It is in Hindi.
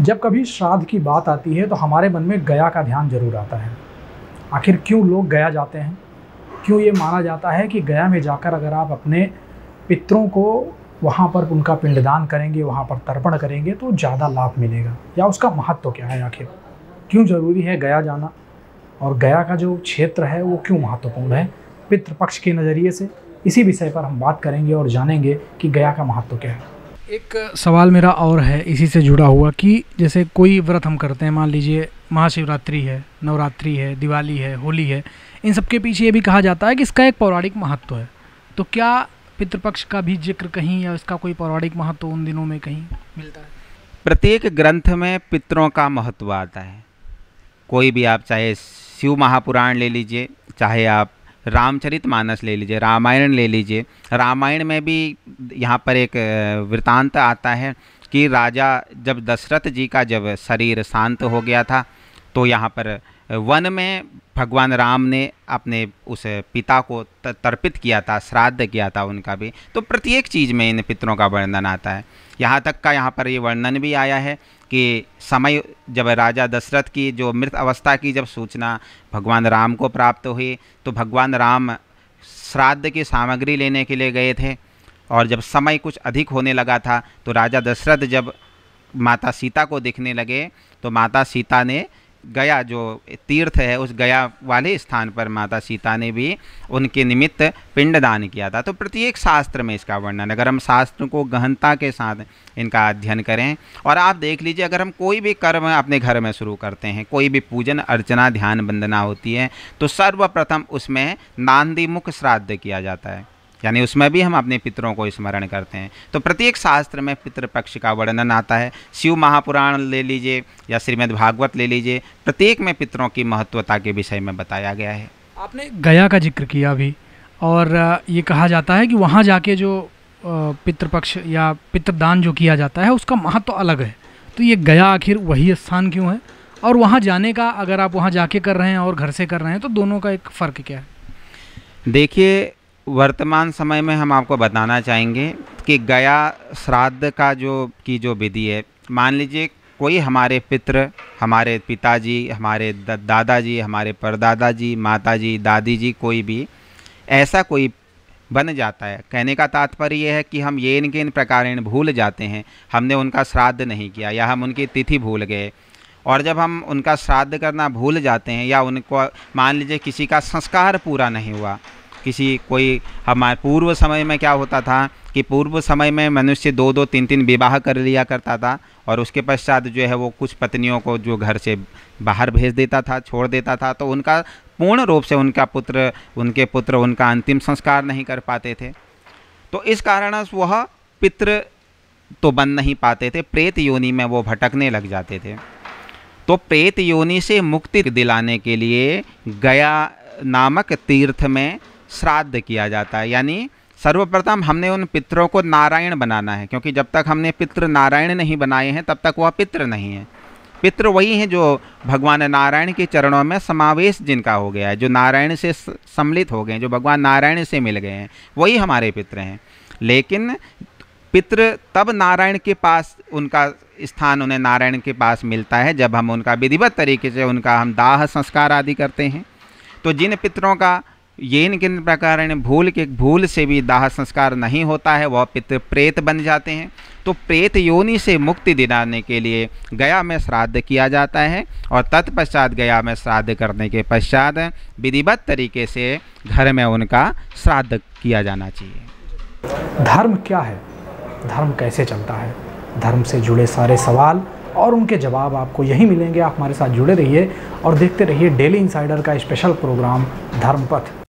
जब कभी श्राद्ध की बात आती है तो हमारे मन में गया का ध्यान ज़रूर आता है। आखिर क्यों लोग गया जाते हैं? क्यों ये माना जाता है कि गया में जाकर अगर आप अपने पितरों को वहाँ पर उनका पिंडदान करेंगे, वहाँ पर तर्पण करेंगे तो ज़्यादा लाभ मिलेगा। या उसका महत्व तो क्या है आखिर? क्यों ज़रूरी है गया जाना? और गया का जो क्षेत्र है, वो क्यों महत्वपूर्ण है? पितृपक्ष के नज़रिए से इसी विषय पर हम बात करेंगे और जानेंगे कि गया का महत्व तो क्या है। एक सवाल मेरा और है, इसी से जुड़ा हुआ कि जैसे कोई व्रत हम करते हैं, मान लीजिए महाशिवरात्रि है, नवरात्रि है, दिवाली है, होली है, इन सब के पीछे ये भी कहा जाता है कि इसका एक पौराणिक महत्व है। तो क्या पितृपक्ष का भी ज़िक्र कहीं या इसका कोई पौराणिक महत्व उन दिनों में कहीं मिलता है? प्रत्येक ग्रंथ में पितरों का महत्व आता है। कोई भी आप चाहे शिव महापुराण ले लीजिए, चाहे आप रामचरित मानस ले लीजिए, रामायण ले लीजिए। रामायण में भी यहाँ पर एक वृतांत आता है कि राजा जब दशरथ जी का जब शरीर शांत हो गया था तो यहाँ पर वन में भगवान राम ने अपने उस पिता को तर्पित किया था, श्राद्ध किया था उनका भी। तो प्रत्येक चीज़ में इन पितरों का वर्णन आता है। यहाँ तक का यहाँ पर ये यह वर्णन भी आया है कि समय जब राजा दशरथ की जो मृत अवस्था की जब सूचना भगवान राम को प्राप्त हुई तो भगवान राम श्राद्ध की सामग्री लेने के लिए गए थे। और जब समय कुछ अधिक होने लगा था तो राजा दशरथ जब माता सीता को देखने लगे तो माता सीता ने गया, जो तीर्थ है, उस गया वाले स्थान पर माता सीता ने भी उनके निमित्त पिंडदान किया था। तो प्रत्येक शास्त्र में इसका वर्णन, अगर हम शास्त्र को गहनता के साथ इनका अध्ययन करें, और आप देख लीजिए, अगर हम कोई भी कर्म अपने घर में शुरू करते हैं, कोई भी पूजन, अर्चना, ध्यान, वंदना होती है तो सर्वप्रथम उसमें नांदी मुख श्राद्ध किया जाता है। यानी उसमें भी हम अपने पितरों को स्मरण करते हैं। तो प्रत्येक शास्त्र में पितृपक्ष का वर्णन आता है। शिव महापुराण ले लीजिए या श्रीमद् भागवत ले लीजिए प्रत्येक में पितरों की महत्वता के विषय में बताया गया है। आपने गया का ज़िक्र किया अभी और ये कहा जाता है कि वहाँ जाके जो पितृपक्ष या पितृदान जो किया जाता है उसका महत्व तो अलग है। तो ये गया आखिर वही स्थान क्यों है? और वहाँ जाने का अगर आप वहाँ जाके कर रहे हैं और घर से कर रहे हैं तो दोनों का एक फ़र्क क्या है? देखिए वर्तमान समय में हम आपको बताना चाहेंगे कि गया श्राद्ध का जो, की जो विधि है, मान लीजिए कोई हमारे पित्र, हमारे पिताजी, हमारे दादाजी, हमारे परदादा जी माता जी दादी जी कोई भी, ऐसा कोई बन जाता है। कहने का तात्पर्य यह है कि हम ये इनके इन प्रकार भूल जाते हैं। हमने उनका श्राद्ध नहीं किया या हम उनकी तिथि भूल गए। और जब हम उनका श्राद्ध करना भूल जाते हैं या उनको, मान लीजिए किसी का संस्कार पूरा नहीं हुआ किसी कोई, हमारे पूर्व समय में क्या होता था कि पूर्व समय में मनुष्य दो दो तीन तीन विवाह कर लिया करता था और उसके पश्चात जो है वो कुछ पत्नियों को जो घर से बाहर भेज देता था, छोड़ देता था तो उनका पूर्ण रूप से उनका पुत्र, उनके पुत्र उनका अंतिम संस्कार नहीं कर पाते थे। तो इस कारण वह पितृ तो बन नहीं पाते थे, प्रेत योनि में वो भटकने लग जाते थे। तो प्रेत योनि से मुक्ति दिलाने के लिए गया नामक तीर्थ में श्राद्ध किया जाता है। यानी सर्वप्रथम हमने उन पितरों को नारायण बनाना है, क्योंकि जब तक हमने पितृ नारायण नहीं बनाए हैं, तब तक वह पितृ नहीं है। पितृ वही हैं जो भगवान नारायण के चरणों में समावेश जिनका हो गया है, जो नारायण से सम्मिलित हो गए हैं, जो भगवान नारायण से मिल गए हैं, वही हमारे पितृ हैं। लेकिन पितृ तब नारायण के पास, उनका स्थान उन्हें नारायण के पास मिलता है, जब हम उनका विधिवत तरीके से उनका हम दाह संस्कार आदि करते हैं। तो जिन पितरों का ये किन प्रकार भूल के भूल से भी दाह संस्कार नहीं होता है, वह पितृ प्रेत बन जाते हैं। तो प्रेत योनि से मुक्ति दिलाने के लिए गया में श्राद्ध किया जाता है और तत्पश्चात गया में श्राद्ध करने के पश्चात विधिवत तरीके से घर में उनका श्राद्ध किया जाना चाहिए। धर्म क्या है? धर्म कैसे चलता है? धर्म से जुड़े सारे सवाल और उनके जवाब आपको यही मिलेंगे। आप हमारे साथ जुड़े रहिए और देखते रहिए डेली इंसाइडर का स्पेशल प्रोग्राम धर्मपथ।